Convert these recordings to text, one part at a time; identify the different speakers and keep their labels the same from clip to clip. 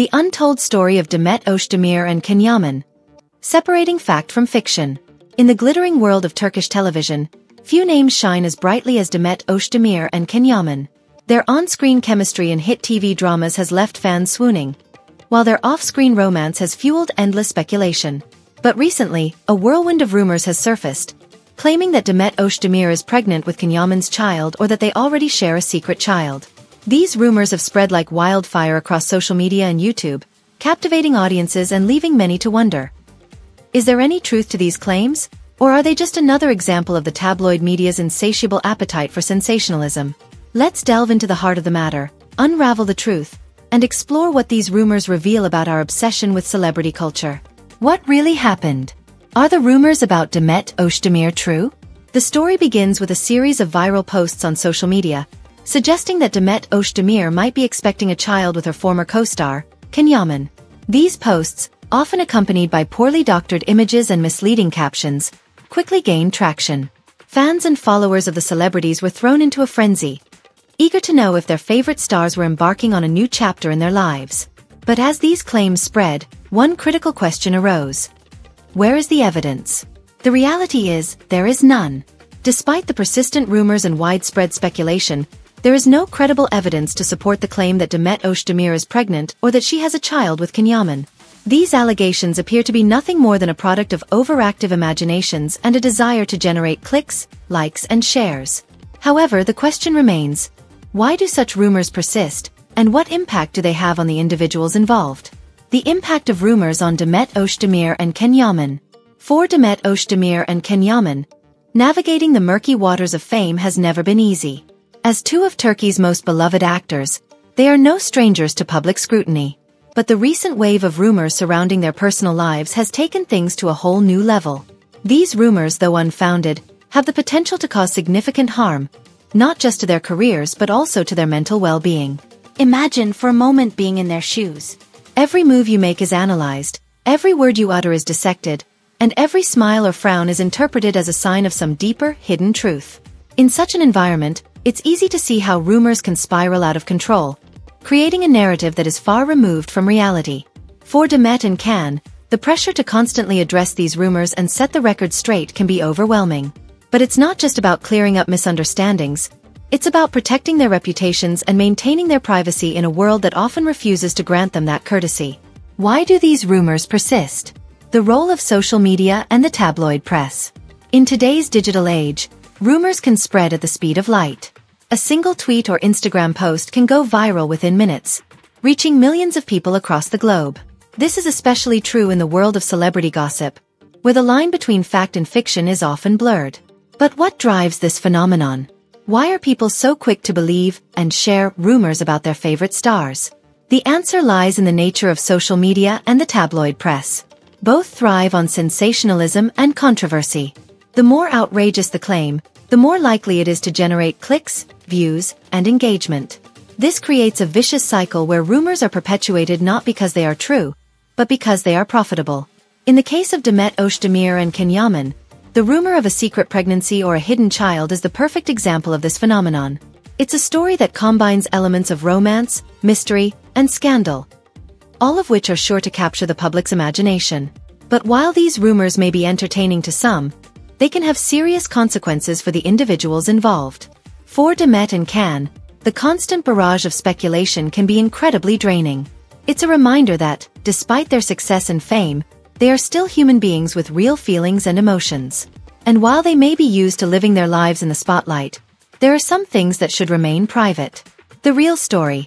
Speaker 1: The Untold Story of Demet Özdemir and Can Yaman. Separating fact from fiction. In the glittering world of Turkish television, few names shine as brightly as Demet Özdemir and Can Yaman. Their on-screen chemistry in hit TV dramas has left fans swooning, while their off-screen romance has fueled endless speculation. But recently, a whirlwind of rumors has surfaced, claiming that Demet Özdemir is pregnant with Can Yaman's child or that they already share a secret child. These rumors have spread like wildfire across social media and YouTube, captivating audiences and leaving many to wonder. Is there any truth to these claims? Or are they just another example of the tabloid media's insatiable appetite for sensationalism? Let's delve into the heart of the matter, unravel the truth, and explore what these rumors reveal about our obsession with celebrity culture. What really happened? Are the rumors about Demet Özdemir true? The story begins with a series of viral posts on social media, suggesting that Demet Özdemir might be expecting a child with her former co-star, Can Yaman. These posts, often accompanied by poorly doctored images and misleading captions, quickly gained traction. Fans and followers of the celebrities were thrown into a frenzy, eager to know if their favorite stars were embarking on a new chapter in their lives. But as these claims spread, one critical question arose. Where is the evidence? The reality is, there is none. Despite the persistent rumors and widespread speculation, there is no credible evidence to support the claim that Demet Özdemir is pregnant or that she has a child with Can Yaman. These allegations appear to be nothing more than a product of overactive imaginations and a desire to generate clicks, likes and shares. However, the question remains, why do such rumors persist, and what impact do they have on the individuals involved? The impact of rumors on Demet Özdemir and Can Yaman. For Demet Özdemir and Can Yaman, navigating the murky waters of fame has never been easy. As two of Turkey's most beloved actors, they are no strangers to public scrutiny. But the recent wave of rumors surrounding their personal lives has taken things to a whole new level. These rumors, though unfounded, have the potential to cause significant harm, not just to their careers but also to their mental well-being. Imagine for a moment being in their shoes. Every move you make is analyzed, every word you utter is dissected, and every smile or frown is interpreted as a sign of some deeper, hidden truth. In such an environment, it's easy to see how rumors can spiral out of control, creating a narrative that is far removed from reality. For Demet and Can, the pressure to constantly address these rumors and set the record straight can be overwhelming. But it's not just about clearing up misunderstandings, it's about protecting their reputations and maintaining their privacy in a world that often refuses to grant them that courtesy. Why do these rumors persist? The role of social media and the tabloid press. In today's digital age, rumors can spread at the speed of light. A single tweet or Instagram post can go viral within minutes, reaching millions of people across the globe. This is especially true in the world of celebrity gossip, where the line between fact and fiction is often blurred. But what drives this phenomenon? Why are people so quick to believe and share rumors about their favorite stars? The answer lies in the nature of social media and the tabloid press. Both thrive on sensationalism and controversy. The more outrageous the claim, the more likely it is to generate clicks, views, and engagement. This creates a vicious cycle where rumors are perpetuated not because they are true, but because they are profitable. In the case of Demet Özdemir and Can Yaman, the rumor of a secret pregnancy or a hidden child is the perfect example of this phenomenon. It's a story that combines elements of romance, mystery, and scandal, all of which are sure to capture the public's imagination. But while these rumors may be entertaining to some, they can have serious consequences for the individuals involved. For Demet and Can, the constant barrage of speculation can be incredibly draining. It's a reminder that, despite their success and fame, they are still human beings with real feelings and emotions. And while they may be used to living their lives in the spotlight, there are some things that should remain private. The real story.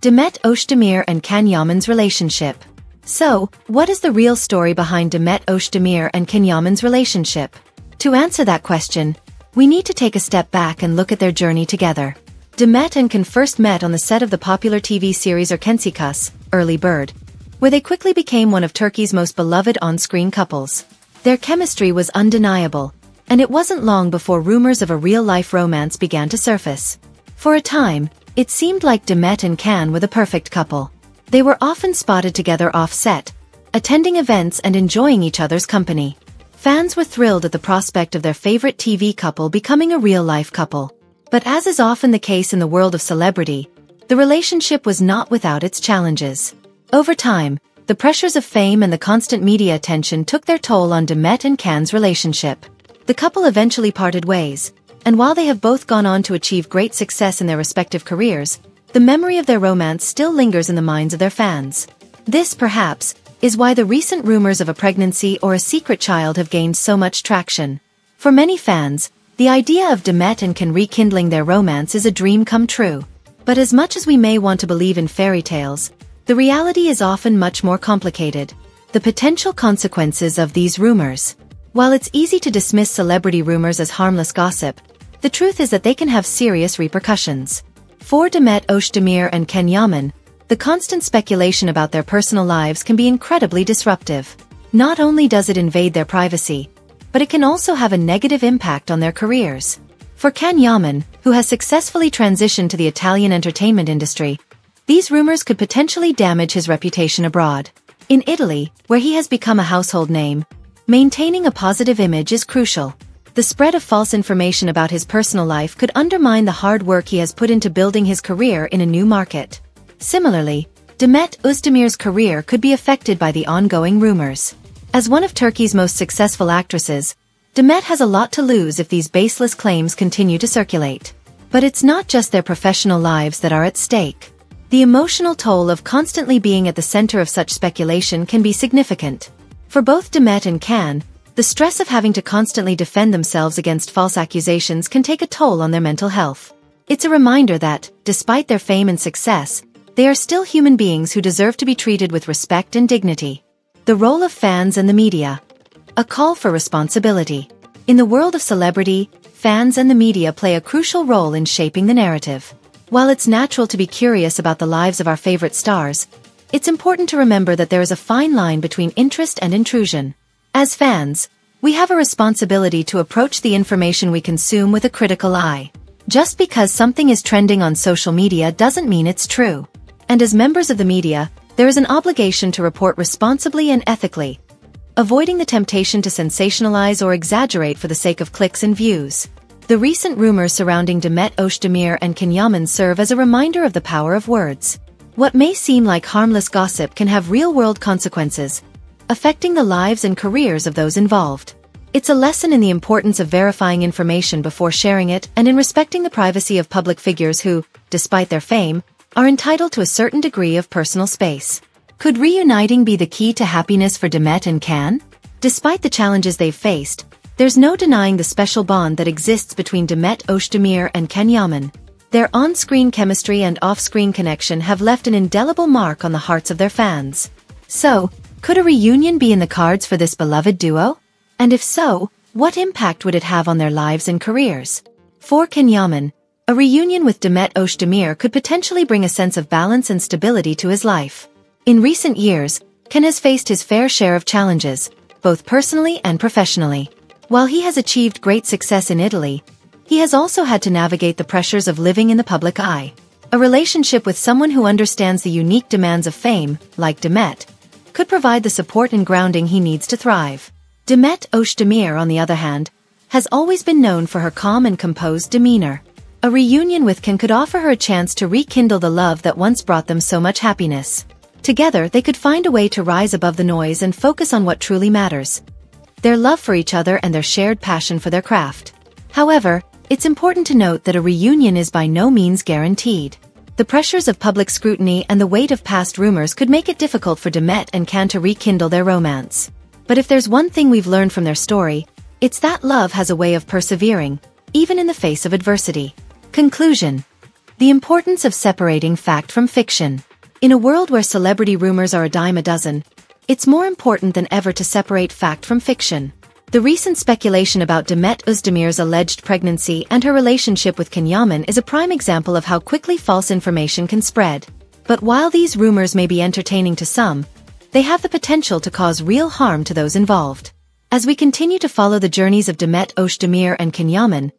Speaker 1: Demet Özdemir and Can Yaman's relationship. So, what is the real story behind Demet Özdemir and Can Yaman's relationship? To answer that question, we need to take a step back and look at their journey together. Demet and Can first met on the set of the popular TV series Erkenci Kuş, Early Bird, where they quickly became one of Turkey's most beloved on-screen couples. Their chemistry was undeniable, and it wasn't long before rumors of a real-life romance began to surface. For a time, it seemed like Demet and Can were the perfect couple. They were often spotted together off-set, attending events and enjoying each other's company. Fans were thrilled at the prospect of their favorite TV couple becoming a real-life couple. But as is often the case in the world of celebrity, the relationship was not without its challenges. Over time, the pressures of fame and the constant media attention took their toll on Demet and Can's relationship. The couple eventually parted ways, and while they have both gone on to achieve great success in their respective careers, the memory of their romance still lingers in the minds of their fans. This, perhaps, is why the recent rumors of a pregnancy or a secret child have gained so much traction. For many fans, the idea of Demet and Can rekindling their romance is a dream come true. But as much as we may want to believe in fairy tales, the reality is often much more complicated. The potential consequences of these rumors. While it's easy to dismiss celebrity rumors as harmless gossip, the truth is that they can have serious repercussions. For Demet Özdemir and Can Yaman, the constant speculation about their personal lives can be incredibly disruptive. Not only does it invade their privacy, but it can also have a negative impact on their careers. For Can Yaman, who has successfully transitioned to the Italian entertainment industry, these rumors could potentially damage his reputation abroad. In Italy, where he has become a household name, maintaining a positive image is crucial. The spread of false information about his personal life could undermine the hard work he has put into building his career in a new market. Similarly, Demet Özdemir's career could be affected by the ongoing rumors. As one of Turkey's most successful actresses, Demet has a lot to lose if these baseless claims continue to circulate. But it's not just their professional lives that are at stake. The emotional toll of constantly being at the center of such speculation can be significant. For both Demet and Can, the stress of having to constantly defend themselves against false accusations can take a toll on their mental health. It's a reminder that, despite their fame and success, they are still human beings who deserve to be treated with respect and dignity. The role of fans and the media. A call for responsibility. In the world of celebrity, fans and the media play a crucial role in shaping the narrative. While it's natural to be curious about the lives of our favorite stars, it's important to remember that there is a fine line between interest and intrusion. As fans, we have a responsibility to approach the information we consume with a critical eye. Just because something is trending on social media doesn't mean it's true. And as members of the media, there is an obligation to report responsibly and ethically, avoiding the temptation to sensationalize or exaggerate for the sake of clicks and views. The recent rumors surrounding Demet Özdemir and Can Yaman serve as a reminder of the power of words. What may seem like harmless gossip can have real-world consequences, affecting the lives and careers of those involved. It's a lesson in the importance of verifying information before sharing it and in respecting the privacy of public figures who, despite their fame, are entitled to a certain degree of personal space. Could reuniting be the key to happiness for Demet and Can? Despite the challenges they've faced, there's no denying the special bond that exists between Demet Özdemir and Can Yaman. Their on-screen chemistry and off-screen connection have left an indelible mark on the hearts of their fans. So, could a reunion be in the cards for this beloved duo? And if so, what impact would it have on their lives and careers? For Can Yaman, a reunion with Demet Özdemir could potentially bring a sense of balance and stability to his life. In recent years, Can has faced his fair share of challenges, both personally and professionally. While he has achieved great success in Italy, he has also had to navigate the pressures of living in the public eye. A relationship with someone who understands the unique demands of fame, like Demet, could provide the support and grounding he needs to thrive. Demet Özdemir, on the other hand, has always been known for her calm and composed demeanor. A reunion with Can could offer her a chance to rekindle the love that once brought them so much happiness. Together, they could find a way to rise above the noise and focus on what truly matters. Their love for each other and their shared passion for their craft. However, it's important to note that a reunion is by no means guaranteed. The pressures of public scrutiny and the weight of past rumors could make it difficult for Demet and Can to rekindle their romance. But if there's one thing we've learned from their story, it's that love has a way of persevering, even in the face of adversity. Conclusion. The importance of separating fact from fiction. In a world where celebrity rumors are a dime a dozen, it's more important than ever to separate fact from fiction. The recent speculation about Demet Özdemir's alleged pregnancy and her relationship with Can is a prime example of how quickly false information can spread. But while these rumors may be entertaining to some, they have the potential to cause real harm to those involved. As we continue to follow the journeys of Demet Özdemir and Can Yaman,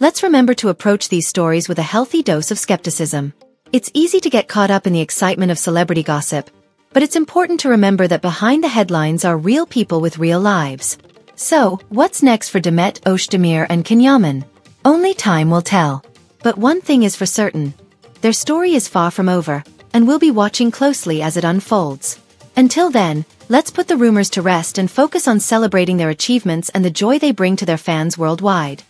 Speaker 1: let's remember to approach these stories with a healthy dose of skepticism. It's easy to get caught up in the excitement of celebrity gossip, but it's important to remember that behind the headlines are real people with real lives. So, what's next for Demet Özdemir and Can Yaman? Only time will tell. But one thing is for certain. Their story is far from over, and we'll be watching closely as it unfolds. Until then, let's put the rumors to rest and focus on celebrating their achievements and the joy they bring to their fans worldwide.